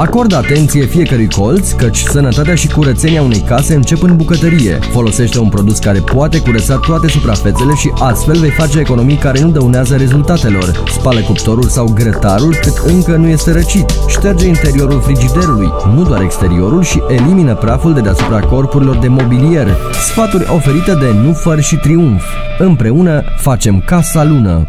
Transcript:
Acordă atenție fiecărui colț, căci sănătatea și curățenia unei case încep în bucătărie. Folosește un produs care poate curăța toate suprafețele și astfel vei face economii care nu dăunează rezultatelor. Spală cuptorul sau grătarul cât încă nu este răcit. Șterge interiorul frigiderului, nu doar exteriorul și elimină praful de deasupra corpurilor de mobilier. Sfaturi oferite de Nufăr și Triumf. Împreună facem Casa Lună.